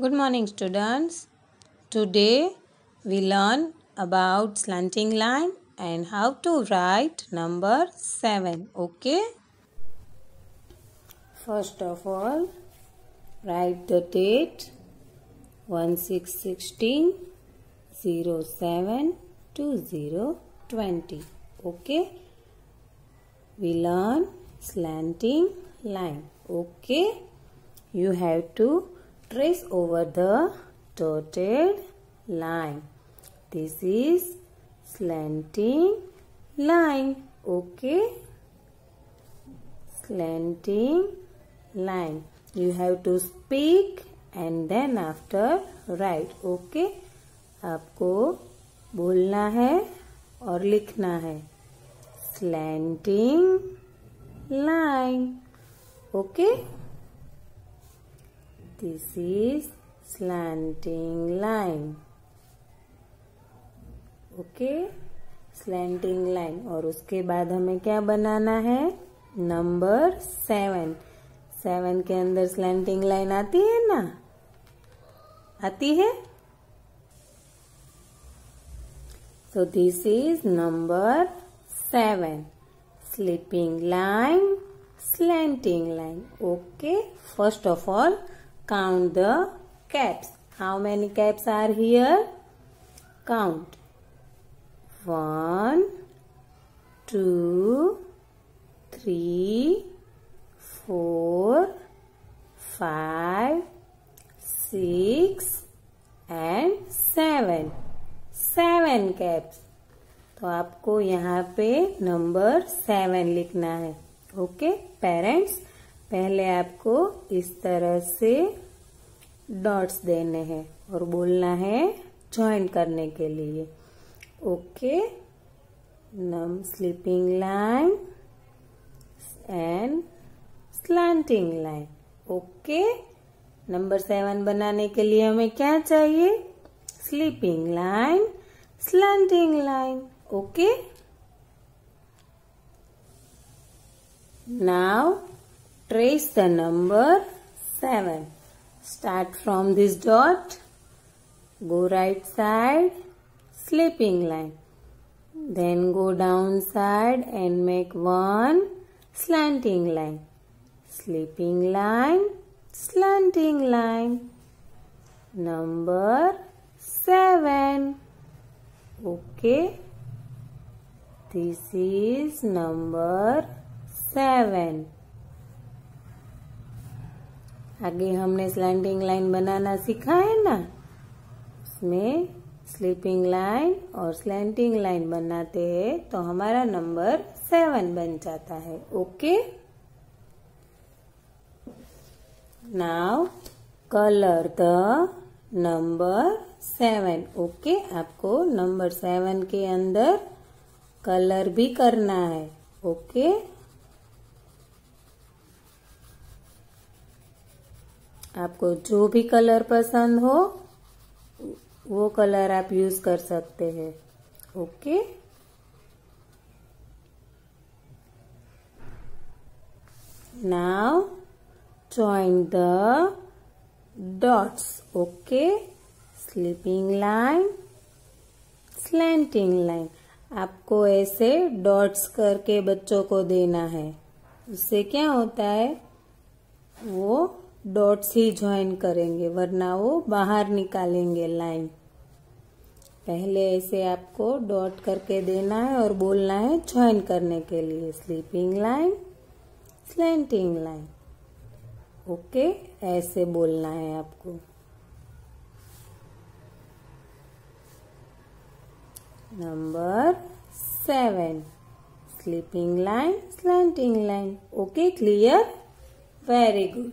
Good morning, students. Today we learn about slanting line and how to write number 7. Okay? First of all, write the date 1616 07 2020. Okay? We learn slanting line. Okay? You have to trace over the dotted line. This is slanting line. Okay? Slanting line. You have to speak and then after write. Okay? आपको बोलना है और लिखना है slanting line. Okay? This is slanting line. Okay slanting line और उसके बाद हमें क्या बनाना है? नंबर सेवन सेवन के अंदर स्लैंटिंग लाइन आती है ना? आती है? So this is number seven sleeping line slanting line okay first of all count the caps. How many caps are here? Count. One, two, three, four, five, six and seven. Seven caps तो आपको यहाँ पे number seven लिखना है okay parents पहले आपको इस तरह से डॉट्स देने हैं और बोलना है ज्वाइन करने के लिए। Okay num sleeping line and slanting line okay number seven बनाने के लिए हमें क्या चाहिए? Sleeping line slanting line okay now Trace the number 7. Start from this dot. Go right side. Sleeping line. Then go down side and make one slanting line. Sleeping line. Slanting line. Number 7. Okay. This is number 7. आगे हमने slanting line बनाना सीखा है ना? उसमें sleeping line और slanting line बनाते हैं तो हमारा नंबर सेवन बन जाता है okay now colour the number seven okay आपको नंबर सेवन के अंदर कलर भी करना है ओके okay? आपको जो भी कलर पसंद हो, वो कलर आप यूज़ कर सकते हैं। Okay? Now join the dots okay? Sleeping line slanting line आपको ऐसे डॉट्स करके बच्चों को देना है। उससे क्या होता है? वो डॉट्स ही ज्वाइन करेंगे, वरना वो बाहर निकालेंगे लाइन पहले ऐसे आपको डॉट करके देना है और बोलना है ज्वाइन करने के लिए। Sleeping line slanting line okay ऐसे बोलना है आपको। Number seven sleeping line slanting line okay clear very good